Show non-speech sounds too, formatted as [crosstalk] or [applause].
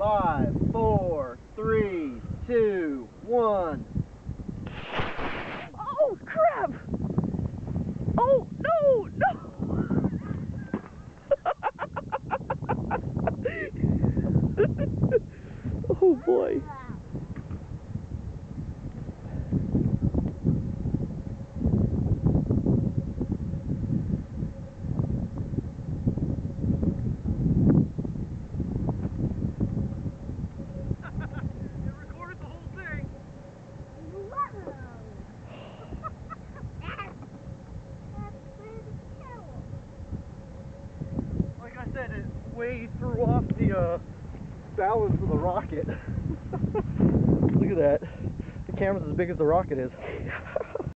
Five, four, three, two, one. Oh crap! Oh no, no! oh boy. Way threw off the uh, balance of the rocket. [laughs] Look at that. The camera's as big as the rocket is. [laughs]